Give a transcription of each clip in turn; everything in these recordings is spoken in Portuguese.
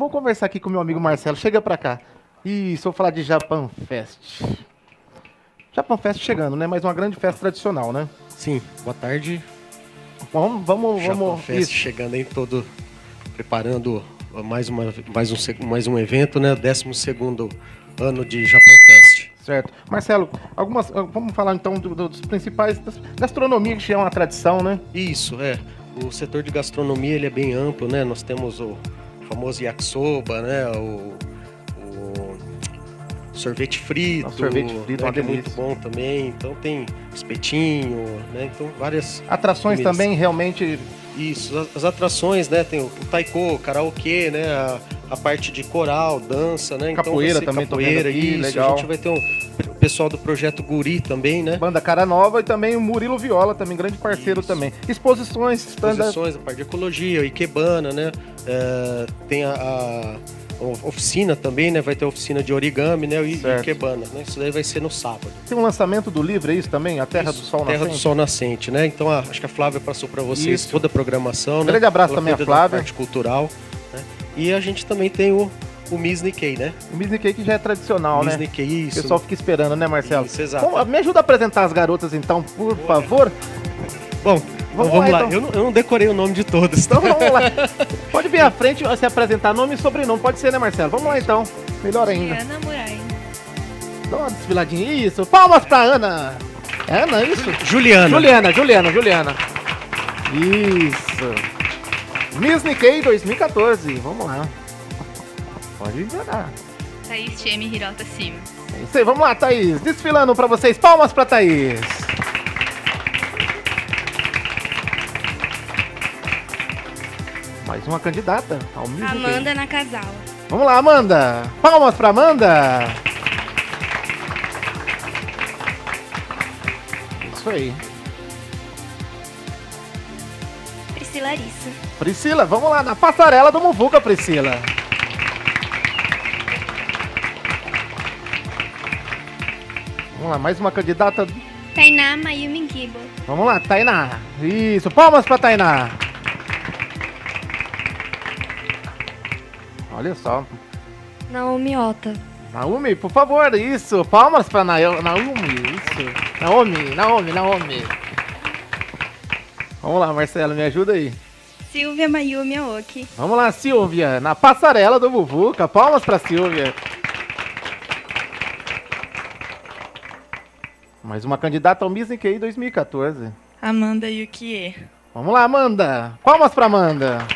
Vou conversar aqui com meu amigo Marcelo. Chega pra cá. Isso, vou falar de Japan Fest. Japan Fest chegando, né? Mais uma grande festa tradicional, né? Sim, boa tarde. Vamos, vamos, Japan vamos. Fest Isso. chegando aí todo preparando mais, uma, mais, um, mais um evento, né? 12 segundo ano de Japan Fest. Certo. Marcelo, algumas. ah, Vamos falar então do- do- dos principais. das- Gastronomia, que já é uma tradição, né? Isso, é. O setor de gastronomia ele é bem amplo, né? Nós temos o famoso yakisoba, né? O, o sorvete frito, O sorvete frito, né? uma que é muito bom também. Então tem espetinho, né? Então várias Atrações Comidas. também, realmente. Isso, as, atrações, né? Tem o, o taiko, karaokê, né? A, a parte de coral, dança, né? Capoeira vai ser também, capoeira, isso. legal. A gente vai ter um, o pessoal do projeto Guri também, né? Banda Cara Nova e também o Murilo Viola, também grande parceiro Isso. também. Exposições, Exposições, a parte de ecologia, Ikebana, né? É, tem a, a- a oficina também, né? Vai ter a oficina de origami, né? E Certo. Ikebana, né? Isso daí vai ser no sábado. Tem um lançamento do livro, é isso também? A Terra Isso, do Sol Terra Nascente? do Sol Nascente, né? Então, a- acho que a Flávia passou para vocês Isso. toda a programação, né? Grande abraço Ela também da Flávia. parte cultural, né? E a gente também tem o, o Miss Nikkei, né? O Miss Cake já é tradicional, Miss né? Nikkei, O isso. pessoal fica esperando, né, Marcelo? Isso, exato. Bom, me ajuda a apresentar as garotas, então, por favor. Bom, Vamos vamos, lá, lá. então. Eu, não, eu não decorei o nome de todos, tá? Então vamos lá. Pode vir à frente se apresentar nome e sobrenome. Pode ser, né, Marcelo? Vamos lá então. Melhor ainda. Ana Murai. Dá uma desfiladinha. Isso. Palmas pra Ana. É Ana, isso? Juliana. Juliana, Juliana, Juliana. Isso. Miss Nikkei 2014. Vamos lá. Pode jogar. Thaís Chemi Hirota Sim. É isso aí. Vamos lá, Thaís. Desfilando pra vocês. Palmas pra Thaís. Mais uma candidata ao Nikkei. Amanda Nakazawa. Vamos lá, Amanda. Palmas pra Amanda. Isso aí. Priscila Arissa. Priscila, vamos lá na passarela do Muvuca, Priscila. Vamos lá, mais uma candidata. Tainá Mayumi Gibo. Vamos lá, Tainá. Isso, palmas pra Tainá. Olha só. Naomi Ota. Naomi, por favor, isso. Palmas pra Na Naomi, isso. Naomi, Naomi, Naomi. Vamos lá, Marcelo, me ajuda aí. Silvia Mayumi Aoki. Vamos lá, Silvia, na passarela do Vuvuca. Palmas pra Silvia. Mais uma candidata ao Miss Nikkei 2014. Amanda Yukie. Vamos lá, Amanda. Palmas pra Amanda.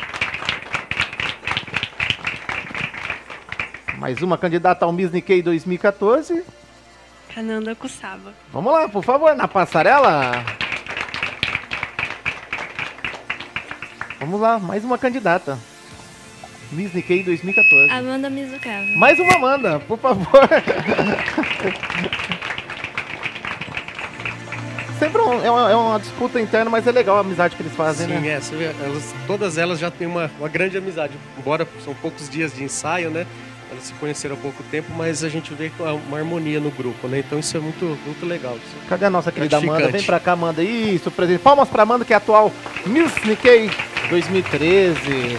Mais uma candidata ao Miss Nikkei 2014. Kananda Kusaba. Vamos lá, por favor, na passarela. Vamos lá, mais uma candidata. Miss Nikkei 2014. Amanda Mizukawa. Mais uma Amanda, por favor. Sempre um- é, uma, é uma disputa interna, mas é legal a amizade que eles fazem, Sim, né? é, você vê, elas- todas elas já têm uma, uma grande amizade. Embora são poucos dias de ensaio, né? Elas se conheceram há pouco tempo, mas a gente vê uma, harmonia no grupo, né? Então isso é muito, muito legal. Isso. Cadê a nossa querida Amanda? Vem pra cá, Amanda. Isso, presente. Palmas pra Amanda, que é a atual Miss Nikkei 2013.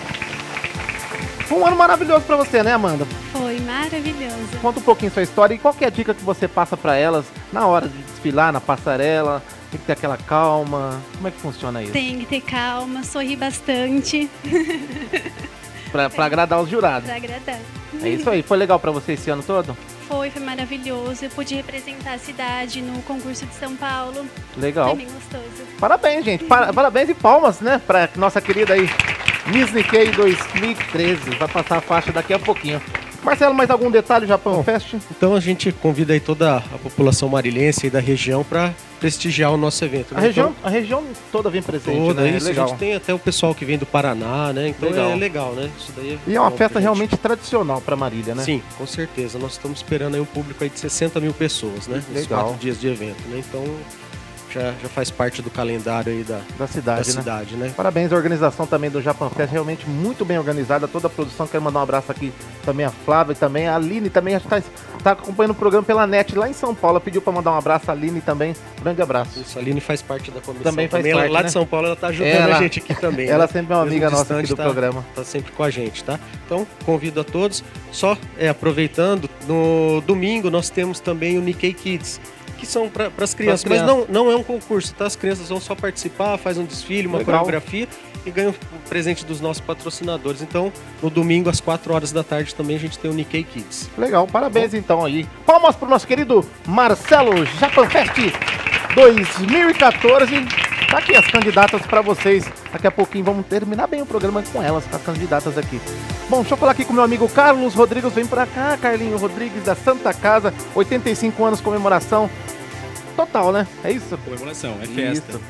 Foi um ano maravilhoso pra você, né, Amanda? Foi maravilhoso. Conta um pouquinho sua história e qual que é a dica que você passa pra elas na hora de desfilar na passarela? Tem que ter aquela calma. Como é que funciona isso? Tem que ter calma, sorrir bastante Pra, pra agradar os jurados. pra agradar. É isso aí. Foi legal pra você esse ano todo? Foi, foi maravilhoso. Eu pude representar a cidade no concurso de São Paulo. Legal. Foi bem gostoso. Parabéns, gente. Para- parabéns e palmas, né? Pra nossa querida aí, Miss Nikkei 2013. Vai passar a faixa daqui a pouquinho. Marcelo, mais algum detalhe Japão Fest? Então a gente convida aí toda a população marilhense e da região para prestigiar o nosso evento. A né? região, Então, a região toda vem presente, toda né? isso, legal. a gente tem até o pessoal que vem do Paraná, né? Então Legal. é legal, né? Isso daí é E é uma bom festa realmente tradicional pra Marília, né? Sim, com certeza. Nós estamos esperando aí um público aí de 60 mil pessoas, né? Legal. quatro dias de evento, né? Então já, já faz parte do calendário aí da, Da cidade, da né? cidade, né? Parabéns à organização também do Japan Fest, realmente muito bem organizada, toda a produção. Quero mandar um abraço aqui também a Flávia e também a Aline, também acho que tá, tá acompanhando o programa pela net lá em São Paulo. Pediu para mandar um abraço a Aline também. Grande abraço. Isso, a Aline faz parte da comissão. Também faz ela- parte, lá né? de São Paulo ela tá ajudando Ela- a gente aqui também. Ela né? sempre é uma Mesmo amiga nossa aqui do tá- programa. Tá sempre com a gente, tá? Então, convido a todos. Só é, aproveitando, no domingo nós temos também o Nikkei Kids, que são para as crianças, mas não, não é um concurso, tá? As crianças vão só participar, faz um desfile, uma Legal. coreografia e ganham o presente dos nossos patrocinadores. Então, no domingo, às 4 horas da tarde, também a gente tem o Nikkei Kids. Legal, parabéns então aí. Palmas pro nosso querido Marcelo Japan Fest 2014. Tá aqui as candidatas para vocês. Daqui a pouquinho vamos terminar bem o programa com elas, com as candidatas aqui. Bom, deixa eu falar aqui com meu amigo Carlos Rodrigues. Vem pra cá, Carlinho Rodrigues da Santa Casa. 85 anos comemoração. Total, né? É isso? Comemoração, é festa. Isso.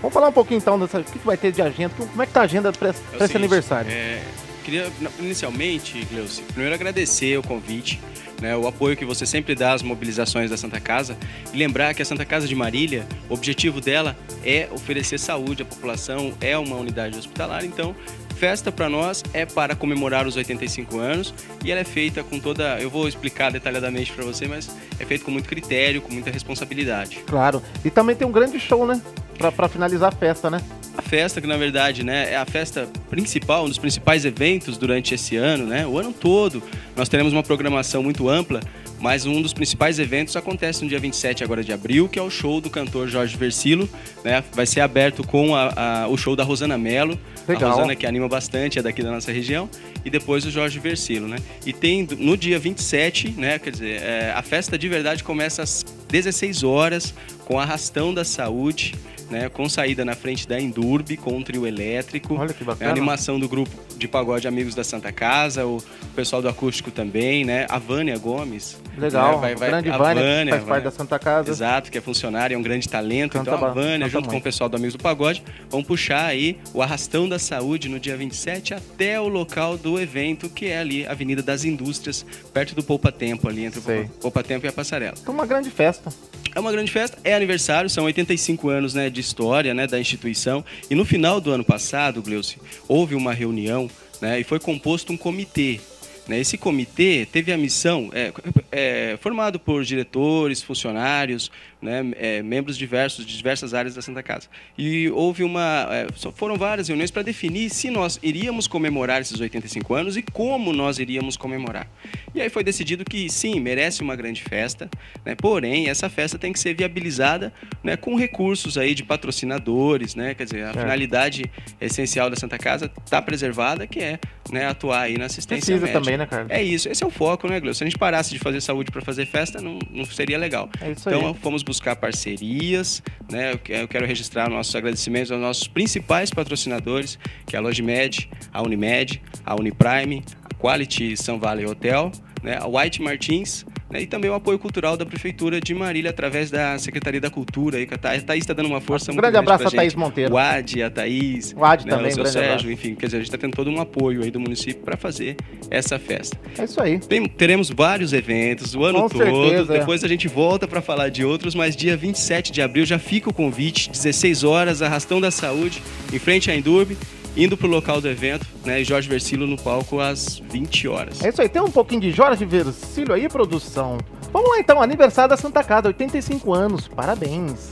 Vamos falar um pouquinho então dessa. O que vai ter de agenda? Como é que tá a agenda É pra esse seguinte, aniversário? é, queria, inicialmente, Gleuci, primeiro agradecer o convite, né, o apoio que você sempre dá às mobilizações da Santa Casa e lembrar que a Santa Casa de Marília, o objetivo dela é oferecer saúde à população, é uma unidade hospitalar, então festa para nós é para comemorar os 85 anos e ela é feita com toda, eu vou explicar detalhadamente para você, mas é feito com muito critério, com muita responsabilidade. Claro. E também tem um grande show, né? Pra finalizar a festa, né? A festa, que na verdade né, é a festa principal, um dos principais eventos durante esse ano, né? O ano todo nós teremos uma programação muito ampla, mas um dos principais eventos acontece no dia 27 agora de abril, que é o show do cantor Jorge Versilo, né? Vai ser aberto com a- a- o show da Rosana Mello. Legal. A Rosana que anima bastante, é daqui da nossa região, e depois o Jorge Versilo, né? E tem no dia 27, né? Quer dizer, é, a festa de verdade começa às 16 horas com arrastão da saúde, né? Com saída na frente da Endurbe, com um trio elétrico. Olha que É a bacana. animação do grupo de pagode Amigos da Santa Casa, o pessoal do acústico também, né? A Vânia Gomes. Legal. né? Vai- vai- grande a Vânia, Vânia, faz parte da Santa Casa. Exato, que é funcionária, é um grande talento. Canta então a Vânia, junto com o pessoal do Amigos do Pagode, vão puxar aí o Arrastão da Saúde no dia 27 até o local do evento, que é ali a Avenida das Indústrias, perto do Poupa Tempo, ali entre Sei. o Poupa Tempo e a Passarela. Então, uma grande festa. É uma grande festa, é aniversário, são 85 anos né, de história né, da instituição. E no final do ano passado, Gleuce, houve uma reunião né, e foi composto um comitê. Né? Esse comitê teve a missão, é, é, formado por diretores, funcionários, né, é, membros diversos de diversas áreas da Santa Casa. E houve uma. é, foram várias reuniões para definir se nós iríamos comemorar esses 85 anos e como nós iríamos comemorar. E aí foi decidido que sim, merece uma grande festa, né, porém essa festa tem que ser viabilizada né, com recursos aí de patrocinadores, né, quer dizer, a Certo. finalidade essencial da Santa Casa está preservada, que é né, atuar aí na assistência Precisa médica. também, né, Carlos? É isso, esse é o foco, né, Gleu? Se a gente parasse de fazer saúde para fazer festa, não, não seria legal. É isso Então, aí. fomos buscar parcerias, né? Eu que- Eu quero registrar nossos agradecimentos aos nossos principais patrocinadores, que é a Logimed, a Unimed, a Uniprime, a Quality São Valley Hotel, né? A White Martins, né? E também o apoio cultural da Prefeitura de Marília, através da Secretaria da Cultura. Aí, que a Tha- a Thaís está dando uma força Um muito grande grande abraço a Thaís. Monteiro. O Ad, a Thaís, O Ad né? também, o seu Sérgio, abraço. enfim, quer dizer, a gente está tendo todo um apoio aí do município para fazer essa festa. É isso aí. Tem- teremos vários eventos o ano Com todo. certeza. Depois a gente volta para falar de outros, mas dia 27 de abril já fica o convite, 16 horas, Arrastão da Saúde, em frente à Endurbe, indo pro local do evento, né? E Jorge Versilo no palco às 20 horas. É isso aí. Tem um pouquinho de Jorge Versilo aí, produção. Vamos lá então, aniversário da Santa Casa, 85 anos. Parabéns.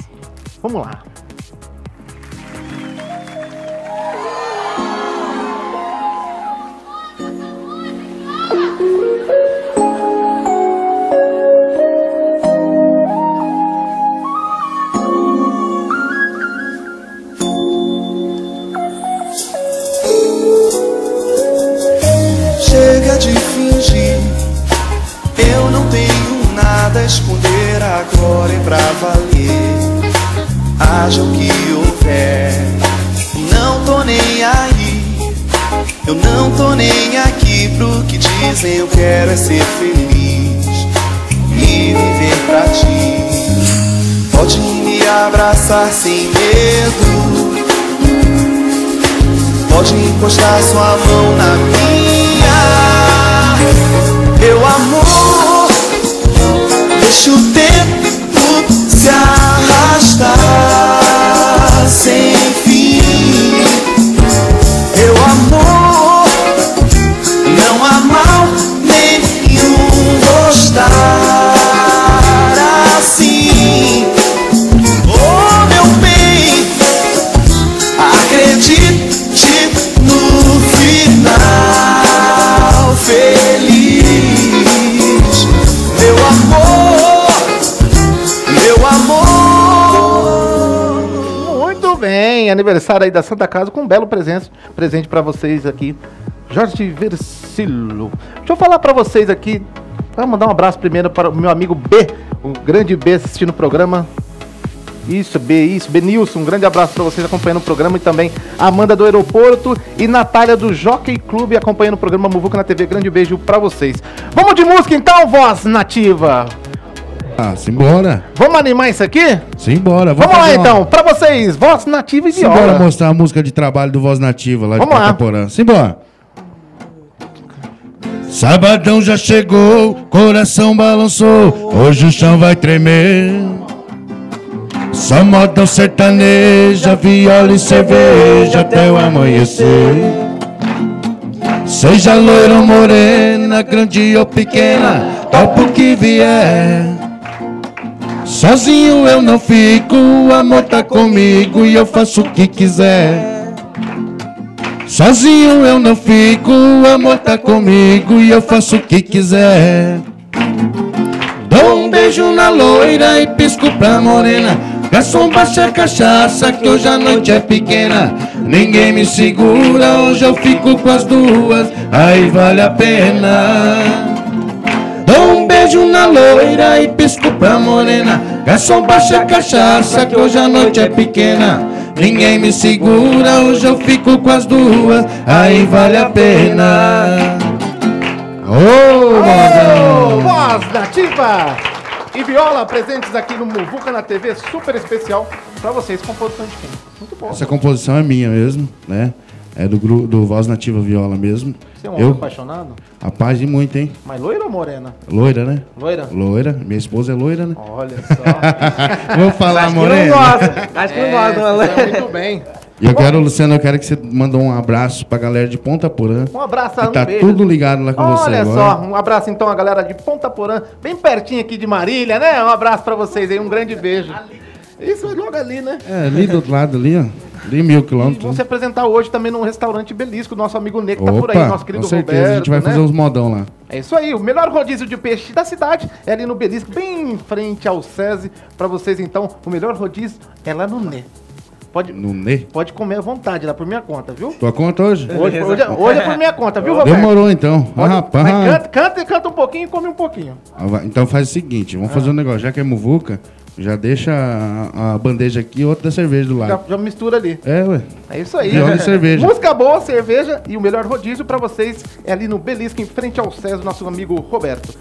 Vamos lá. A agora é pra valer. Haja o que houver, não tô nem aí. Eu não tô nem aqui pro que dizem, eu quero é ser feliz e viver pra ti. Pode me abraçar sem medo. Pode encostar sua mão na minha Deixa o tempo se arrastar sem fim. Aniversário aí da Santa Casa com um belo presente, presente para vocês aqui. Jorge Versilo. Deixa eu falar para vocês aqui. Vamos mandar um abraço primeiro para o meu amigo B, o grande B assistindo o programa. Isso, B, isso. Benilson, um grande abraço para vocês acompanhando o programa e também Amanda do Aeroporto e Natália do Jockey Clube acompanhando o programa Muvuca na TV. Grande beijo para vocês. Vamos de música então, voz nativa. Ah, simbora. Vamos animar isso aqui? Simbora. Vamos lá uma- então, para vocês, voz nativa e Simbora viola. mostrar a música de trabalho do Voz Nativa lá Vamos de lá. Cataporã. Simbora. Sabadão já chegou, coração balançou, hoje o chão vai tremer. Só modão sertaneja, viola e cerveja até o amanhecer. Seja loira ou morena, grande ou pequena, topo que vier. Sozinho eu não fico, o amor tá comigo e eu faço o que quiser. Sozinho eu não fico, o amor tá comigo e eu faço o que quiser. Dou um beijo na loira e pisco pra morena. Garçom, baixa a cachaça que hoje a noite é pequena. Ninguém me segura, hoje eu fico com as duas, aí vale a pena. Dou um beijo na loira e pisco pra morena. Garçom, baixa a cachaça que hoje a noite é pequena. Ninguém me segura, hoje eu fico com as duas, aí vale a pena. Ô, modão! voz nativa e viola presentes aqui no Muvuca na TV, super especial para vocês, composição de quem? Muito bom. Essa composição é minha mesmo, né? É do, gru- do Voz Nativa Viola mesmo. Você é um homem Eu, apaixonado? rapaz de muito, hein? Mas loira ou morena? Loira, né? Loira? Loira. Minha esposa é loira, né? Olha só. Vou falar, Acho que não morena. gosta. Acho que não gosta, é, você é muito bem. E eu quero, Luciano, eu quero que você mande um abraço pra galera de Ponta Porã. Um abraço, Que um tá beijo. tudo ligado lá com você Olha agora. só, um abraço então a galera de Ponta Porã, bem pertinho aqui de Marília, né? Um abraço pra vocês aí, um grande beijo. Isso é logo ali, né? É, ali do outro lado ali, ó. Ali mil E vão quilômetros. se apresentar hoje também num restaurante belisco, nosso amigo Neco tá por aí, Opa, nosso querido com certeza. Roberto. a gente vai né? fazer uns modão lá. É isso aí, o melhor rodízio de peixe da cidade é ali no Belisco, bem em frente ao SESI. Pra vocês, então, o melhor rodízio é lá no Né. Pode, No Ney. pode comer à vontade lá por minha conta, viu? Tua conta hoje? Hoje, hoje, é- hoje é por minha conta, viu, Roberto? Demorou então. Ah, Pode- rapaz. mas canta, canta e canta um pouquinho e come um pouquinho. Ah, Então faz o seguinte, vamos fazer um negócio. Já que é muvuca, já deixa a, a bandeja aqui e outra da cerveja do Já, lado. já mistura ali. É, ué. É isso aí. Viola e cerveja. Música boa, cerveja e o melhor rodízio pra vocês é ali no Belisco, em frente ao SESI, nosso amigo Roberto.